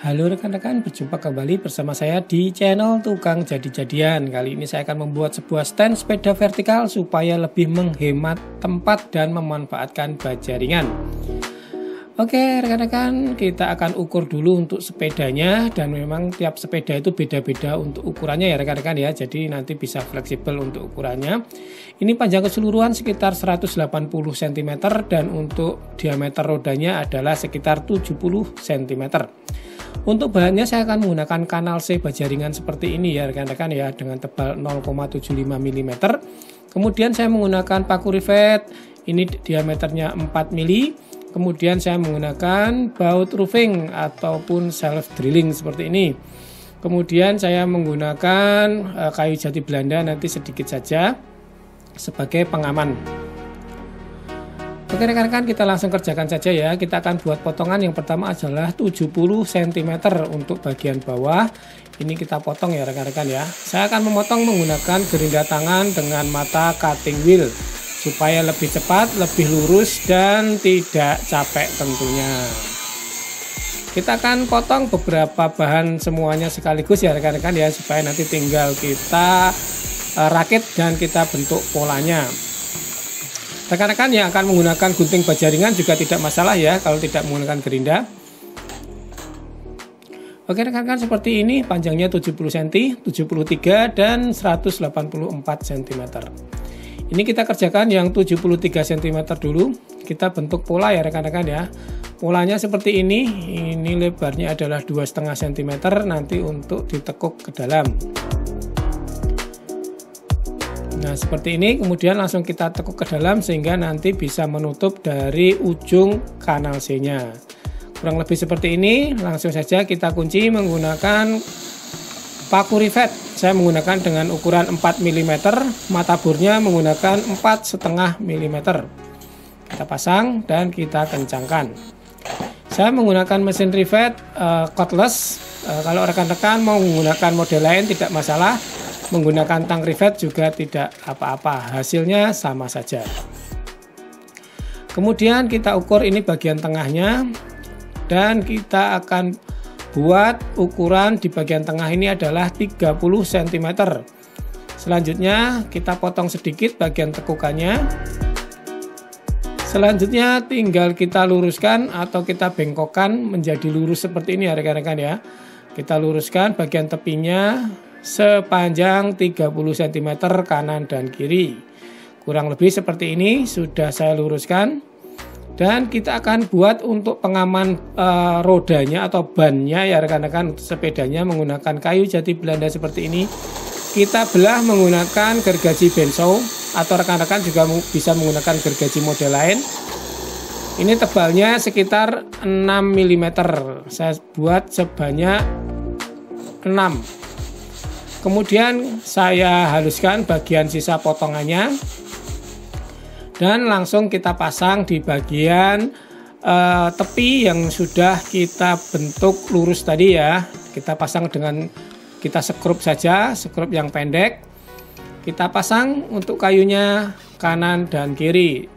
Halo rekan-rekan, berjumpa kembali bersama saya di channel Tukang Jadi-Jadian. Kali ini saya akan membuat sebuah stand sepeda vertikal supaya lebih menghemat tempat dan memanfaatkan baja ringan. Oke rekan-rekan, kita akan ukur dulu untuk sepedanya dan memang tiap sepeda itu beda-beda untuk ukurannya ya rekan-rekan ya. Jadi nanti bisa fleksibel untuk ukurannya. Ini panjang keseluruhan sekitar 180 cm dan untuk diameter rodanya adalah sekitar 70 cm. Untuk bahannya saya akan menggunakan kanal C baja ringan seperti ini ya rekan-rekan ya dengan tebal 0,75 mm. Kemudian saya menggunakan paku rivet ini diameternya 4 mm. Kemudian saya menggunakan baut roofing ataupun self drilling seperti ini. Kemudian saya menggunakan eh, kayu jati Belanda nanti sedikit saja sebagai pengaman. Oke rekan-rekan kita langsung kerjakan saja ya. Kita akan buat potongan. Yang pertama adalah 70 cm untuk bagian bawah. Ini kita potong ya rekan-rekan ya. Saya akan memotong menggunakan gerinda tangan dengan mata cutting wheel Supaya lebih cepat, lebih lurus dan tidak capek tentunya kita akan potong beberapa bahan semuanya sekaligus ya rekan-rekan ya supaya nanti tinggal kita eh, rakit dan kita bentuk polanya Rekan-rekan yang akan menggunakan gunting baja ringan juga tidak masalah ya kalau tidak menggunakan gerinda. Oke rekan-rekan seperti ini panjangnya 70 cm, 73 dan 184 cm. Ini kita kerjakan yang 73 cm dulu. Kita bentuk pola ya rekan-rekan ya. Polanya seperti ini. Ini lebarnya adalah 2,5 cm nanti untuk ditekuk ke dalam. Nah seperti ini kemudian langsung kita tekuk ke dalam sehingga nanti bisa menutup dari ujung kanal C-nya. Kurang lebih seperti ini langsung saja kita kunci menggunakan paku rivet. Saya menggunakan dengan ukuran 4 mm, mata burnya menggunakan 4,5 mm. Kita pasang dan kita kencangkan. Saya menggunakan mesin rivet uh, cordless. Uh, kalau rekan-rekan mau menggunakan model lain tidak masalah menggunakan tang rivet juga tidak apa-apa hasilnya sama saja kemudian kita ukur ini bagian tengahnya dan kita akan buat ukuran di bagian tengah ini adalah 30 cm selanjutnya kita potong sedikit bagian tekukannya selanjutnya tinggal kita luruskan atau kita bengkokkan menjadi lurus seperti ini ya rekan-rekan ya kita luruskan bagian tepinya sepanjang 30 cm kanan dan kiri. Kurang lebih seperti ini sudah saya luruskan. Dan kita akan buat untuk pengaman e, rodanya atau bannya ya rekan-rekan sepedanya menggunakan kayu jati Belanda seperti ini. Kita belah menggunakan gergaji benso atau rekan-rekan juga bisa menggunakan gergaji model lain. Ini tebalnya sekitar 6 mm. Saya buat sebanyak 6 Kemudian saya haluskan bagian sisa potongannya dan langsung kita pasang di bagian uh, tepi yang sudah kita bentuk lurus tadi ya. Kita pasang dengan kita sekrup saja, sekrup yang pendek. Kita pasang untuk kayunya kanan dan kiri.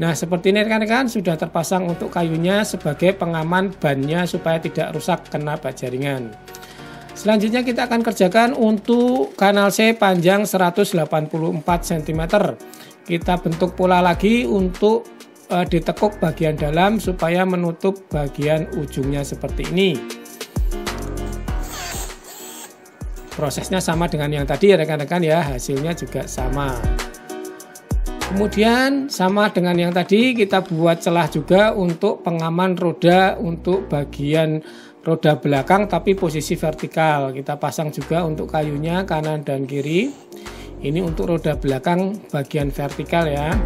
Nah, seperti ini rekan-rekan sudah terpasang untuk kayunya sebagai pengaman bannya supaya tidak rusak kena bajaringan. Selanjutnya kita akan kerjakan untuk kanal C panjang 184 cm. Kita bentuk pola lagi untuk e, ditekuk bagian dalam supaya menutup bagian ujungnya seperti ini. Prosesnya sama dengan yang tadi ya rekan-rekan ya, hasilnya juga sama. Kemudian sama dengan yang tadi kita buat celah juga untuk pengaman roda untuk bagian roda belakang tapi posisi vertikal kita pasang juga untuk kayunya kanan dan kiri ini untuk roda belakang bagian vertikal ya.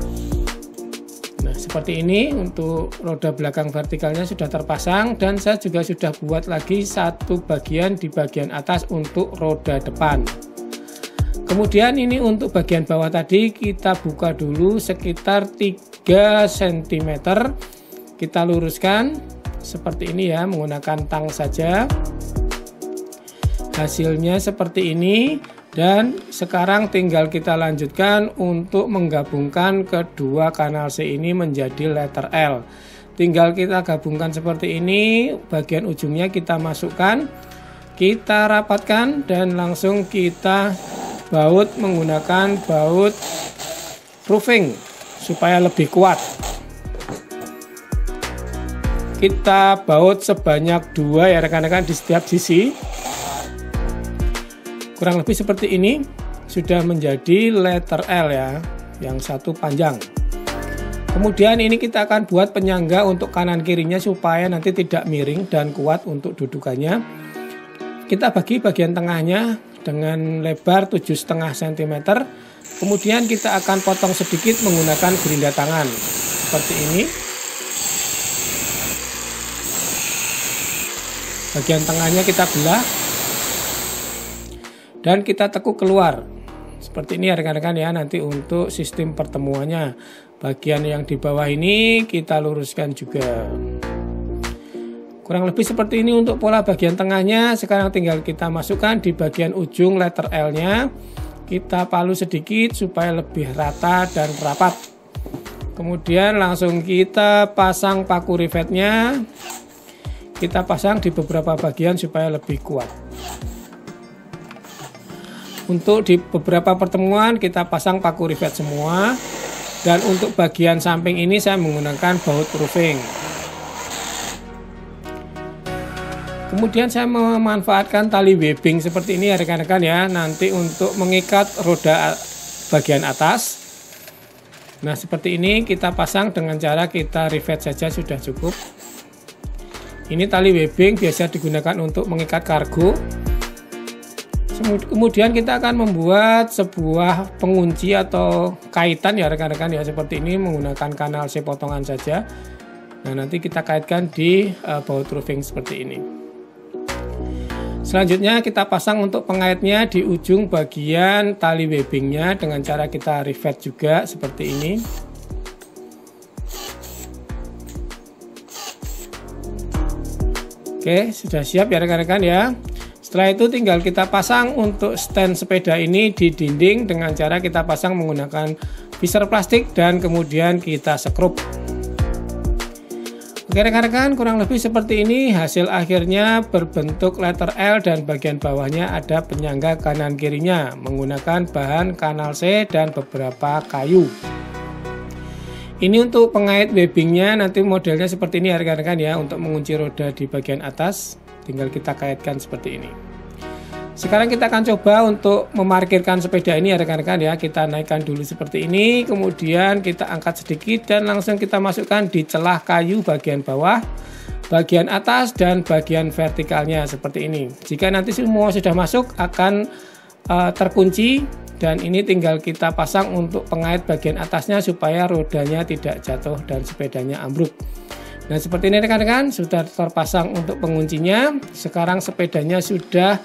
Nah seperti ini untuk roda belakang vertikalnya sudah terpasang dan saya juga sudah buat lagi satu bagian di bagian atas untuk roda depan. Kemudian ini untuk bagian bawah tadi kita buka dulu sekitar 3 cm kita luruskan seperti ini ya menggunakan tang saja. Hasilnya seperti ini dan sekarang tinggal kita lanjutkan untuk menggabungkan kedua kanal C ini menjadi letter L. Tinggal kita gabungkan seperti ini bagian ujungnya kita masukkan kita rapatkan dan langsung kita baut menggunakan baut roofing supaya lebih kuat. Kita baut sebanyak dua ya rekan-rekan di setiap sisi kurang lebih seperti ini sudah menjadi letter L ya yang satu panjang. Kemudian ini kita akan buat penyangga untuk kanan kirinya supaya nanti tidak miring dan kuat untuk dudukannya. Kita bagi bagian tengahnya dengan lebar 7,5 cm kemudian kita akan potong sedikit menggunakan gerinda tangan. Seperti ini. Bagian tengahnya kita belah dan kita tekuk keluar. Seperti ini ya rekan-rekan ya nanti untuk sistem pertemuannya. Bagian yang di bawah ini kita luruskan juga. Kurang lebih seperti ini untuk pola bagian tengahnya. Sekarang tinggal kita masukkan di bagian ujung letter L nya kita palu sedikit supaya lebih rata dan rapat. Kemudian langsung kita pasang paku rivetnya. Kita pasang di beberapa bagian supaya lebih kuat untuk di beberapa pertemuan kita pasang paku rivet semua. Dan untuk bagian samping ini saya menggunakan baut roofing. Kemudian saya memanfaatkan tali webbing seperti ini ya rekan-rekan ya. Nanti untuk mengikat roda bagian atas. Nah seperti ini kita pasang dengan cara kita rivet saja sudah cukup. Ini tali webbing biasa digunakan untuk mengikat kargo kemudian kita akan membuat sebuah pengunci atau kaitan ya rekan-rekan ya seperti ini menggunakan kanal C potongan saja. Nah nanti kita kaitkan di uh, baut roofing seperti ini. Selanjutnya kita pasang untuk pengaitnya di ujung bagian tali webbingnya dengan cara kita rivet juga seperti ini. Oke, sudah siap ya rekan-rekan ya. Setelah itu tinggal kita pasang untuk stand sepeda ini di dinding dengan cara kita pasang menggunakan visor plastik dan kemudian kita sekrup. Oke rekan-rekan kurang lebih seperti ini hasil akhirnya berbentuk letter L dan bagian bawahnya ada penyangga kanan kirinya menggunakan bahan kanal C dan beberapa kayu. Ini untuk pengait webbingnya nanti modelnya seperti ini ya rekan-rekan ya untuk mengunci roda di bagian atas tinggal kita kaitkan seperti ini. Sekarang kita akan coba untuk memarkirkan sepeda ini ya rekan-rekan ya. Kita naikkan dulu seperti ini kemudian kita angkat sedikit dan langsung kita masukkan di celah kayu bagian bawah bagian atas dan bagian vertikalnya seperti ini. Jika nanti semua sudah masuk akan uh, terkunci dan ini tinggal kita pasang untuk pengait bagian atasnya supaya rodanya tidak jatuh dan sepedanya ambruk Nah seperti ini rekan-rekan sudah terpasang untuk penguncinya. Sekarang sepedanya sudah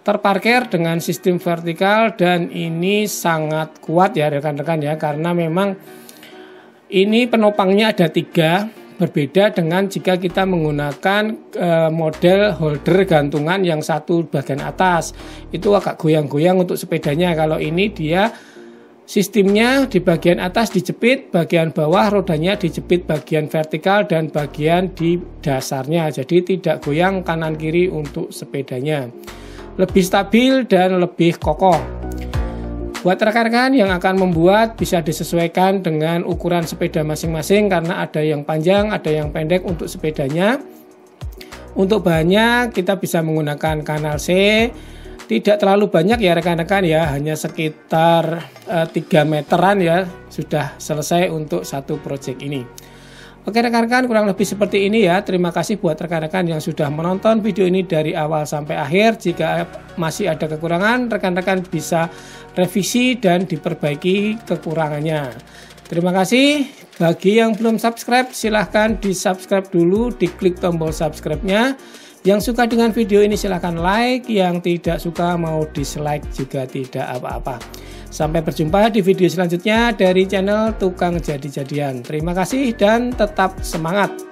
terparkir dengan sistem vertikal dan ini sangat kuat ya rekan-rekan ya karena memang ini penopangnya ada tiga. Berbeda dengan jika kita menggunakan e, model holder gantungan yang satu bagian atas. Itu agak goyang-goyang untuk sepedanya. Kalau ini dia Sistemnya di bagian atas dijepit, bagian bawah rodanya dijepit bagian vertikal dan bagian di dasarnya. Jadi tidak goyang kanan kiri untuk sepedanya. Lebih stabil dan lebih kokoh. Buat rekan-rekan yang akan membuat bisa disesuaikan dengan ukuran sepeda masing-masing karena ada yang panjang, ada yang pendek untuk sepedanya. Untuk bahannya kita bisa menggunakan kanal C, tidak terlalu banyak ya rekan-rekan ya. Hanya sekitar eh, 3 meteran ya sudah selesai untuk satu project ini. Oke rekan-rekan kurang lebih seperti ini ya. Terima kasih buat rekan-rekan yang sudah menonton video ini dari awal sampai akhir. Jika masih ada kekurangan rekan-rekan bisa revisi dan diperbaiki kekurangannya. Terima kasih. Bagi yang belum subscribe silahkan di subscribe dulu diklik tombol subscribe nya yang suka dengan video ini silahkan like, yang tidak suka mau dislike juga tidak apa-apa. Sampai berjumpa di video selanjutnya dari channel Tukang Jadi-Jadian. Terima kasih dan tetap semangat.